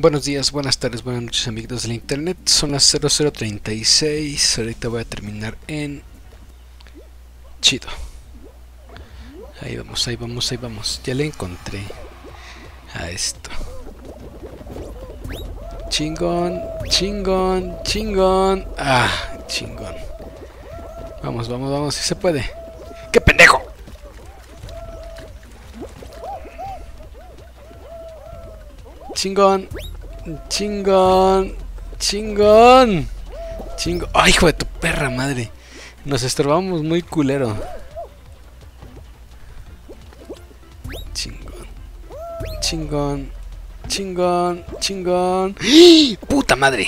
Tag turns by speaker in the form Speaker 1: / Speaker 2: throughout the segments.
Speaker 1: Buenos días, buenas tardes, buenas noches amigos del internet. Son las 0036. Ahorita voy a terminar en chido. Ahí vamos, ahí vamos, ahí vamos. Ya le encontré a esto. Chingón, chingón, chingón. Ah, chingón. Vamos, vamos, vamos, si se puede. Chingón. Chingón. Chingón. Chingón. ¡Ay, hijo de tu perra madre! Nos estorbamos muy culero. Chingón. Chingón. Chingón. Chingón. ¡Puta madre!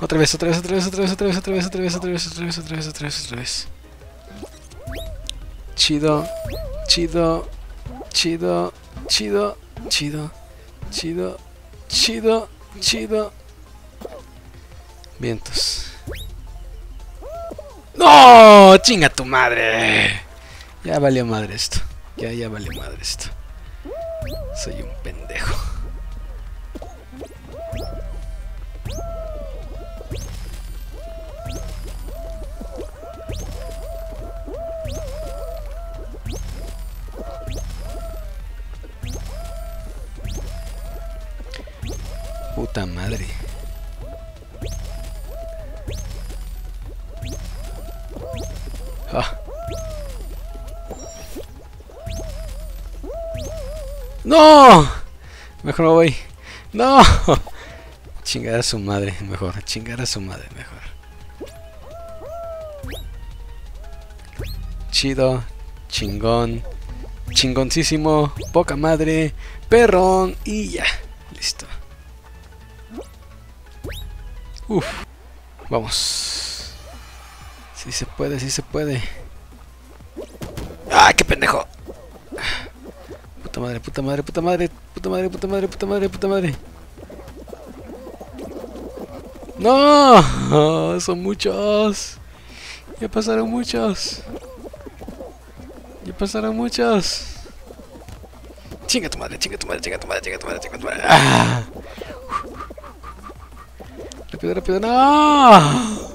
Speaker 1: Otra vez, otra vez, otra vez, otra vez, otra vez, otra vez, otra vez, otra vez, otra vez, otra vez, otra vez, otra vez. Chido. Chido. Chido. Chido. Chido. Chido. Chido, chido. Vientos. ¡No! ¡Chinga tu madre! Ya valió madre esto. Ya, ya valió madre esto. Soy un pendejo. Puta madre. Ah. ¡No! Mejor me voy. ¡No! Chingar a su madre, mejor. Chingar a su madre, mejor. Chido, chingón, chingoncísimo, poca madre, perrón y ya. Listo. Uf. Vamos. Si se puede, si se puede. ¡Ah, qué pendejo! Puta madre, puta madre, puta madre, puta madre, puta madre, puta madre, puta madre. ¡No! Son muchos. Ya pasaron muchos. Ya pasaron muchos. Chinga tu madre, chinga tu madre, chinga tu madre, chinga tu madre, chinga tu madre. ¡Ah! Rápido, rápido, no.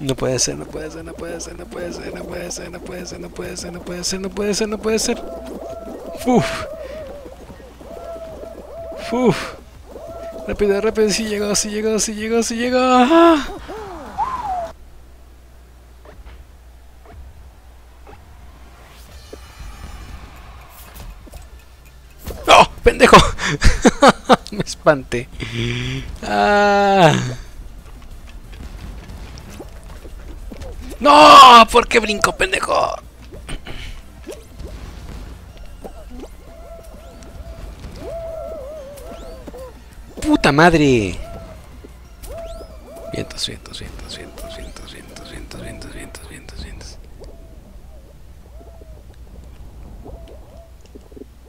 Speaker 1: No puede ser, no puede ser, no puede ser, no puede ser, no puede ser, no puede ser, no puede ser, no puede ser, no puede ser, no puede ser. Uf. Uf. Rápido, rápido, si llegó, si llegó, si llegó, si llegó. Me espanté. Ah. ¡No! ¿Por qué brinco, pendejo? ¡Puta madre! Vientos, vientos, vientos, vientos, vientos, vientos, vientos, vientos, vientos, vientos, vientos.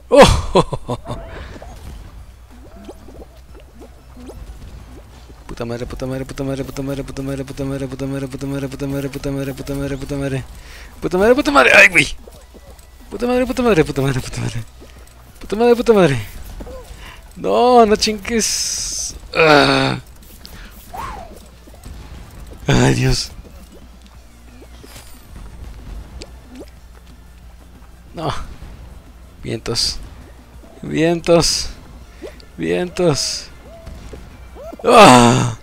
Speaker 1: ¡Oh! madre, puta madre, puta madre, puta madre, puta madre, puta madre, puta madre, puta madre, puta madre, puta madre, puta madre, puta madre. Puta madre, puta madre, ay, güey. Puta madre, puta madre, puta madre, puta madre. Puta madre, puta madre. No, no chingues. Ah. Ay, Dios. No. Vientos. Vientos. Vientos. ¡Ah!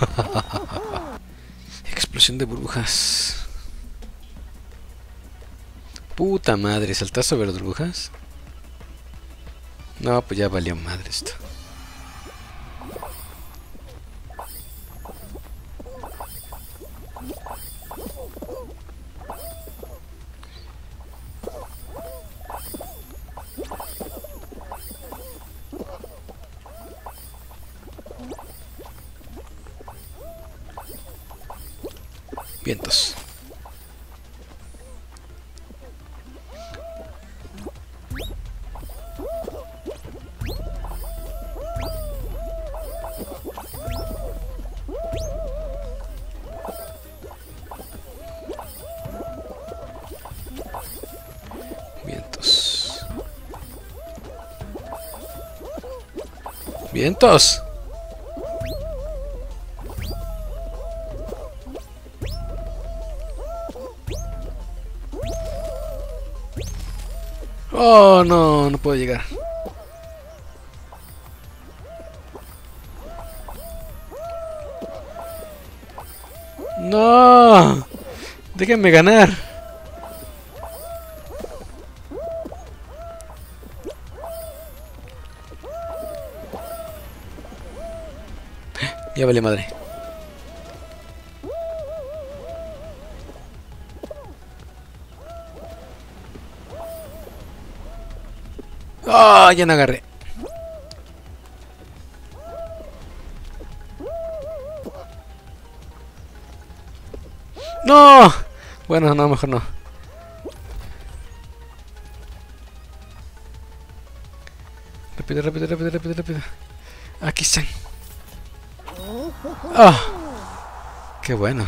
Speaker 1: Explosión de burbujas. Puta madre, ¿saltas sobre las burbujas? No, pues ya valió madre esto. Vientos. Vientos. Vientos. Oh, no, no puedo llegar. No, déjenme ganar. Ya vale madre. ¡Ah! ya no agarré. ¡No! Bueno, no, mejor no. Rápido, rápido, rápido, rápido, rápido. Aquí están. ¡Ah! ¡Qué bueno!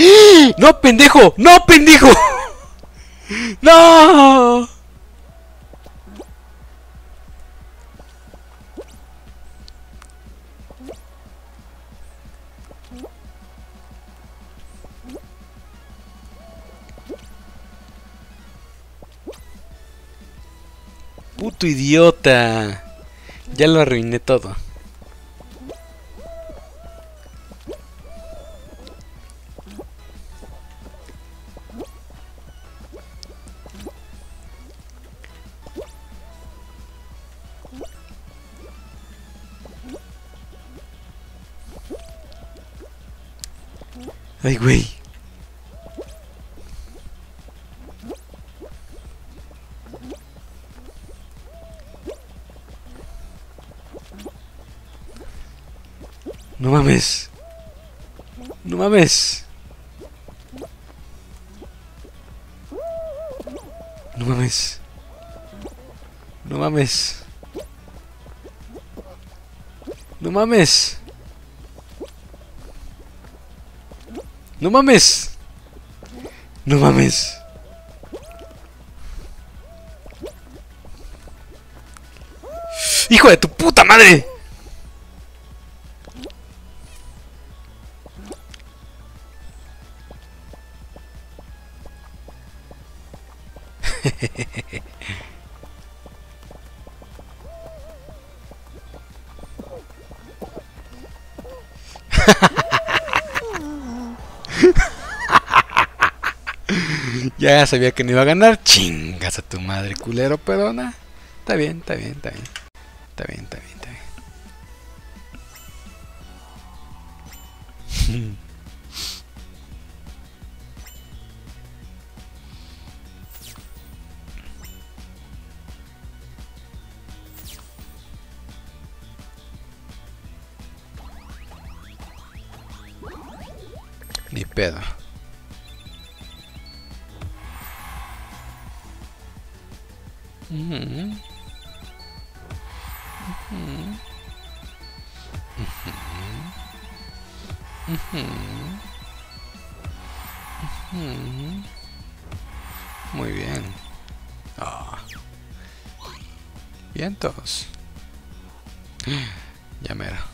Speaker 1: ¡No, pendejo! ¡No, pendejo! ¡No! Puto idiota. Ya lo arruiné todo. Ay, güey. No mames. No mames. No mames. No mames. No mames. No mames. No mames. Hijo de tu puta madre. ya sabía que no iba a ganar. Chingas a tu madre, culero, perdona. Está bien, está bien, está bien. Está bien, está bien, está bien. Ni pedo. Ujú. Ujú. Muy bien. Ah. Vientos. Ya mero.